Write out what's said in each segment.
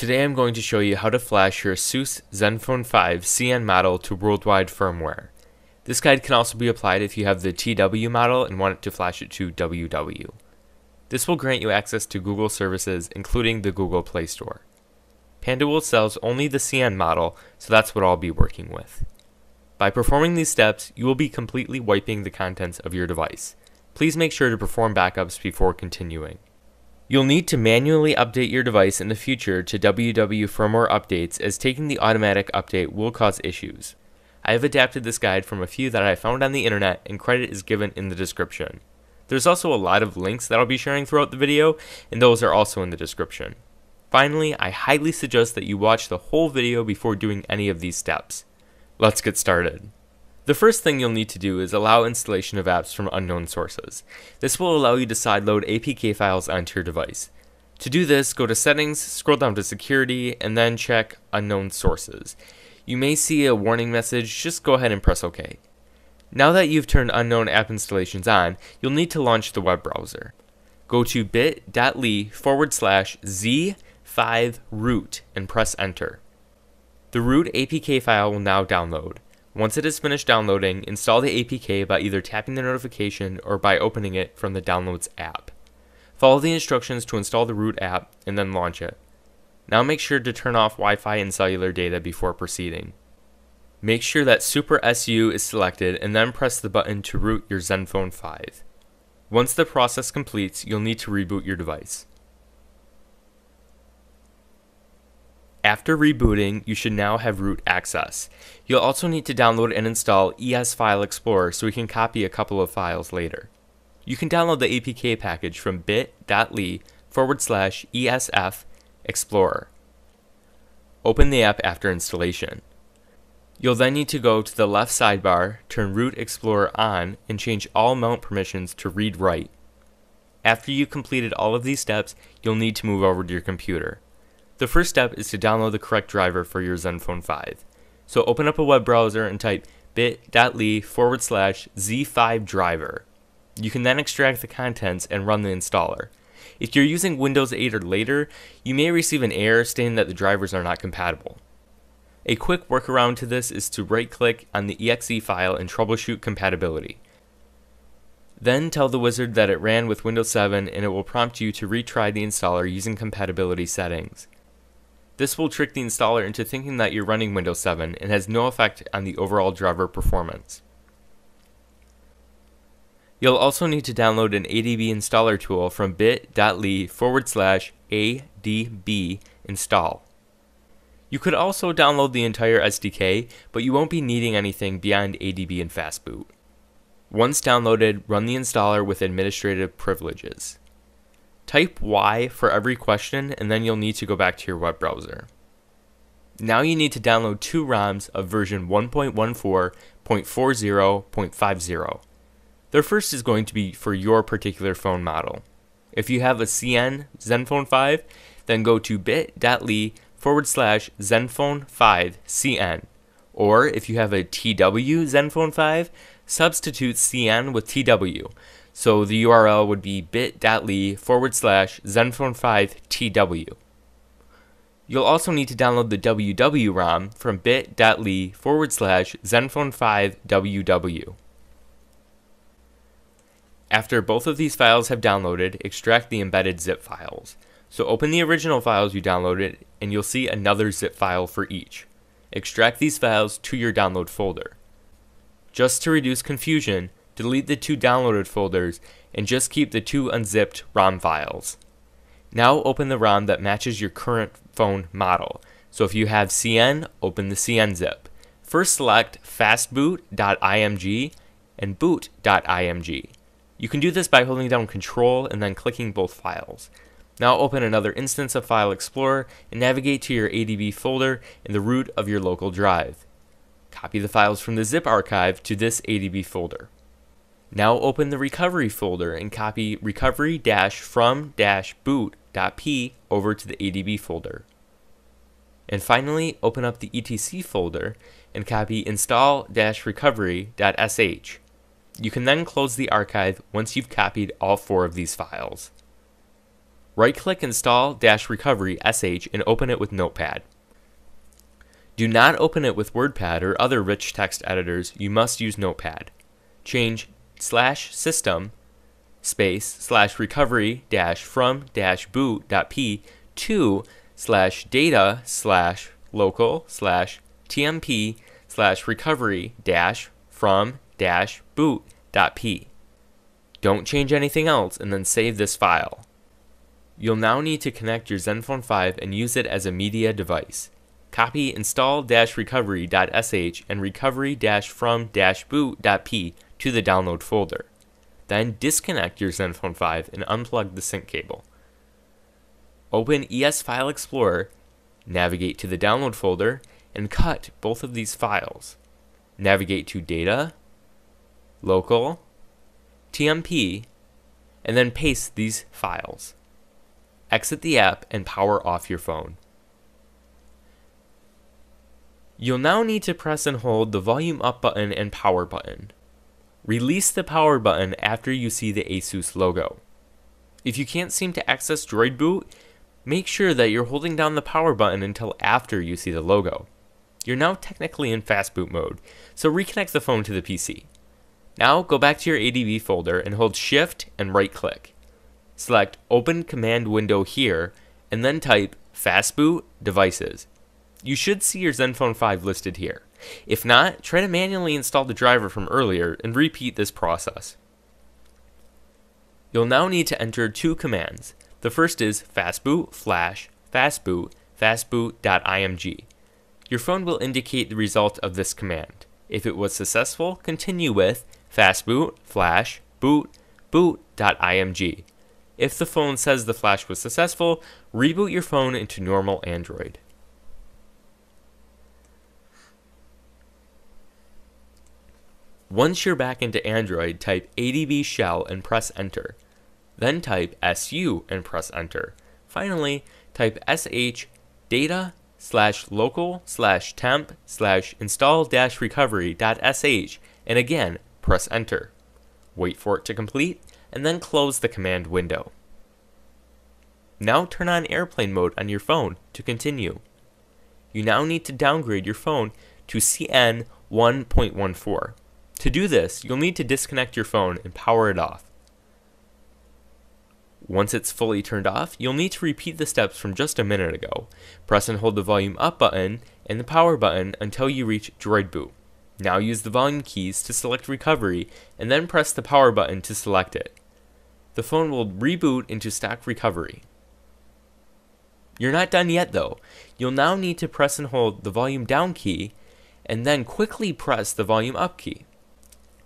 Today I'm going to show you how to flash your ASUS ZenFone 5 CN model to worldwide firmware. This guide can also be applied if you have the TW model and want to flash it to WW. This will grant you access to Google services including the Google Play Store. PandaWill sells only the CN model, so that's what I'll be working with. By performing these steps, you will be completely wiping the contents of your device. Please make sure to perform backups before continuing. You'll need to manually update your device in the future to WW firmware updates as taking the automatic update will cause issues. I have adapted this guide from a few that I found on the internet and credit is given in the description. There's also a lot of links that I'll be sharing throughout the video and those are also in the description. Finally, I highly suggest that you watch the whole video before doing any of these steps. Let's get started. The first thing you'll need to do is allow installation of apps from unknown sources. This will allow you to sideload APK files onto your device. To do this, go to Settings, scroll down to Security, and then check Unknown Sources. You may see a warning message, just go ahead and press OK. Now that you've turned unknown app installations on, you'll need to launch the web browser. Go to bit.ly forward slash z5root and press enter. The root APK file will now download. Once it is finished downloading, install the APK by either tapping the notification or by opening it from the Downloads app. Follow the instructions to install the root app and then launch it. Now make sure to turn off Wi-Fi and cellular data before proceeding. Make sure that Super SU is selected and then press the button to root your ZenFone 5. Once the process completes, you'll need to reboot your device. After rebooting, you should now have root access. You'll also need to download and install ES File Explorer so we can copy a couple of files later. You can download the APK package from bit.ly forward slash ESF Explorer. Open the app after installation. You'll then need to go to the left sidebar, turn Root Explorer on, and change all mount permissions to read-write. After you've completed all of these steps, you'll need to move over to your computer. The first step is to download the correct driver for your ZenFone 5. So open up a web browser and type bit.ly forward slash z5 driver. You can then extract the contents and run the installer. If you're using Windows 8 or later, you may receive an error stating that the drivers are not compatible. A quick workaround to this is to right click on the exe file and troubleshoot compatibility. Then tell the wizard that it ran with Windows 7 and it will prompt you to retry the installer using compatibility settings. This will trick the installer into thinking that you're running Windows 7 and has no effect on the overall driver performance. You'll also need to download an ADB installer tool from bit.ly forward slash ADB install. You could also download the entire SDK, but you won't be needing anything beyond ADB and Fastboot. Once downloaded, run the installer with administrative privileges. Type Y for every question and then you'll need to go back to your web browser. Now you need to download two ROMs of version 1.14.40.50. The first is going to be for your particular phone model. If you have a CN ZenFone 5, then go to bit.ly forward slash ZenFone 5 CN. Or if you have a TW ZenFone 5, substitute CN with TW. So the URL would be bit.ly forward slash zenfone5tw. You'll also need to download the WW ROM from bit.ly forward slash zenfone5ww. After both of these files have downloaded, extract the embedded zip files. So open the original files you downloaded and you'll see another zip file for each. Extract these files to your download folder. Just to reduce confusion, delete the two downloaded folders, and just keep the two unzipped ROM files. Now open the ROM that matches your current phone model. So if you have CN, open the CN zip. First select fastboot.img and boot.img. You can do this by holding down Control and then clicking both files. Now open another instance of File Explorer and navigate to your ADB folder in the root of your local drive. Copy the files from the zip archive to this ADB folder. Now open the recovery folder and copy recovery-from-boot.p over to the ADB folder. And finally, open up the etc folder and copy install-recovery.sh. You can then close the archive once you've copied all four of these files. Right-click install-recovery sh and open it with Notepad. Do not open it with WordPad or other rich text editors, you must use Notepad. Change slash system space slash recovery dash from dash boot dot p to slash data slash local slash tmp slash recovery dash from dash boot dot p. Don't change anything else and then save this file. You'll now need to connect your Zenfone 5 and use it as a media device. Copy install-recovery.sh and recovery-from-boot.p to the download folder. Then disconnect your Zenfone 5 and unplug the sync cable. Open ES File Explorer, navigate to the download folder, and cut both of these files. Navigate to Data, Local, TMP, and then paste these files. Exit the app and power off your phone. You'll now need to press and hold the volume up button and power button. Release the power button after you see the ASUS logo. If you can't seem to access Droid Boot, make sure that you're holding down the power button until after you see the logo. You're now technically in fast boot mode, so reconnect the phone to the PC. Now go back to your ADB folder and hold Shift and right click. Select Open Command Window here, and then type Fastboot Devices. You should see your Zenfone 5 listed here. If not, try to manually install the driver from earlier and repeat this process. You'll now need to enter two commands. The first is fastboot flash fastboot fastboot.img. Your phone will indicate the result of this command. If it was successful, continue with fastboot flash boot boot.img. If the phone says the flash was successful, reboot your phone into normal Android. Once you're back into Android, type adb shell and press enter. Then type su and press enter. Finally, type sh data slash local slash temp slash install dash recovery dot sh and again press enter. Wait for it to complete and then close the command window. Now turn on airplane mode on your phone to continue. You now need to downgrade your phone to CN 1.14. To do this, you'll need to disconnect your phone and power it off. Once it's fully turned off, you'll need to repeat the steps from just a minute ago. Press and hold the volume up button and the power button until you reach droid boot. Now use the volume keys to select recovery and then press the power button to select it. The phone will reboot into stock recovery. You're not done yet though. You'll now need to press and hold the volume down key and then quickly press the volume up key.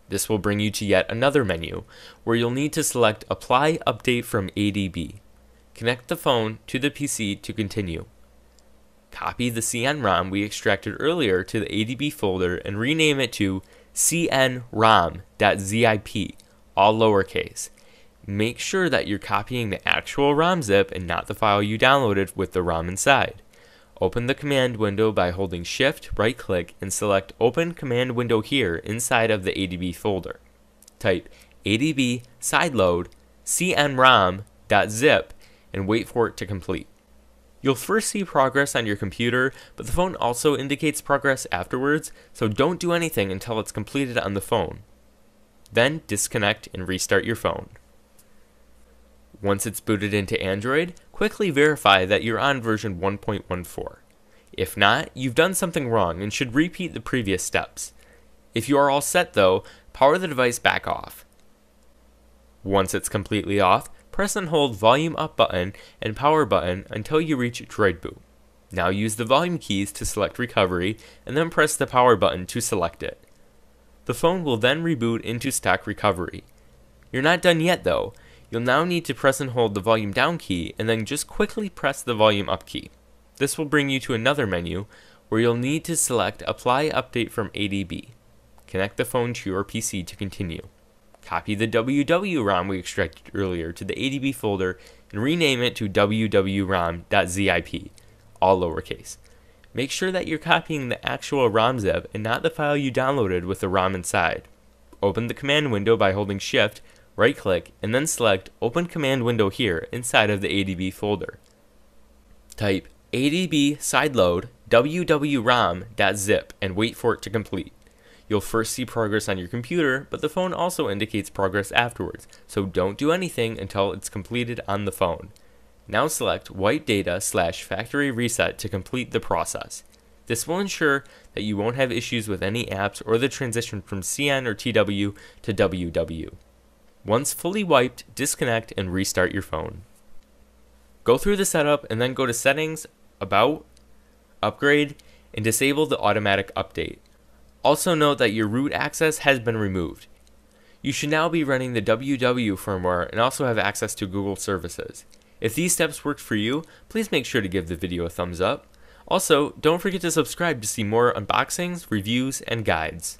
This will bring you to yet another menu, where you'll need to select Apply Update from ADB. Connect the phone to the PC to continue. Copy the CN-ROM we extracted earlier to the ADB folder and rename it to cnrom.zip, all lowercase. Make sure that you're copying the actual ROM zip and not the file you downloaded with the ROM inside. Open the command window by holding shift, right click, and select open command window here inside of the ADB folder. Type adb sideload cnrom.zip and wait for it to complete. You'll first see progress on your computer, but the phone also indicates progress afterwards, so don't do anything until it's completed on the phone. Then disconnect and restart your phone. Once it's booted into Android, quickly verify that you're on version 1.14. If not, you've done something wrong and should repeat the previous steps. If you are all set though, power the device back off. Once it's completely off, press and hold volume up button and power button until you reach droid boot. Now use the volume keys to select recovery and then press the power button to select it. The phone will then reboot into stock recovery. You're not done yet though, You'll now need to press and hold the volume down key and then just quickly press the volume up key. This will bring you to another menu where you'll need to select Apply Update from ADB. Connect the phone to your PC to continue. Copy the WW-ROM we extracted earlier to the ADB folder and rename it to wwrom.zip, all lowercase. Make sure that you're copying the actual ROM zip and not the file you downloaded with the ROM inside. Open the command window by holding Shift, right click, and then select Open Command Window here inside of the ADB folder. Type adb sideload wwrom.zip and wait for it to complete. You'll first see progress on your computer, but the phone also indicates progress afterwards, so don't do anything until it's completed on the phone. Now select Wipe Data slash Factory Reset to complete the process. This will ensure that you won't have issues with any apps or the transition from CN or TW to WW. Once fully wiped, disconnect and restart your phone. Go through the setup and then go to Settings, About, Upgrade, and disable the automatic update. Also note that your root access has been removed. You should now be running the WW firmware and also have access to Google services. If these steps worked for you, please make sure to give the video a thumbs up. Also, don't forget to subscribe to see more unboxings, reviews, and guides.